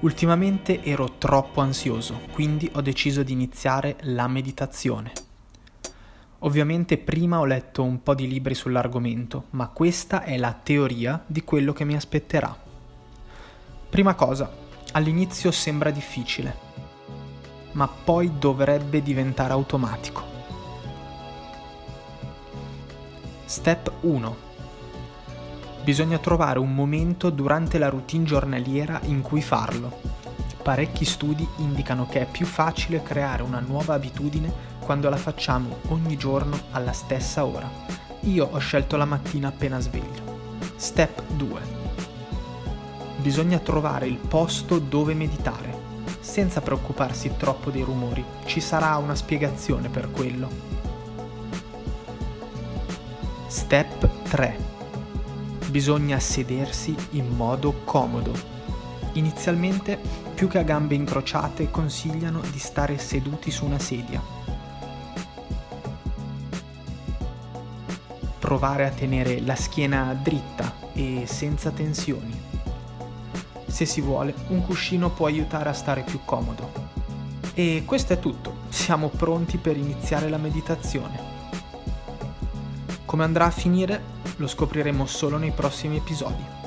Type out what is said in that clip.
Ultimamente ero troppo ansioso, quindi ho deciso di iniziare la meditazione. Ovviamente prima ho letto un po' di libri sull'argomento, ma questa è la teoria di quello che mi aspetterà. Prima cosa, all'inizio sembra difficile, ma poi dovrebbe diventare automatico. Step 1. Bisogna trovare un momento durante la routine giornaliera in cui farlo. Parecchi studi indicano che è più facile creare una nuova abitudine quando la facciamo ogni giorno alla stessa ora. Io ho scelto la mattina appena sveglio. Step 2. Bisogna trovare il posto dove meditare, senza preoccuparsi troppo dei rumori. Ci sarà una spiegazione per quello. Step 3 bisogna sedersi in modo comodo. Inizialmente, più che a gambe incrociate, consigliano di stare seduti su una sedia. Provare a tenere la schiena dritta e senza tensioni. Se si vuole, un cuscino può aiutare a stare più comodo. E questo è tutto, siamo pronti per iniziare la meditazione. Come andrà a finire lo scopriremo solo nei prossimi episodi.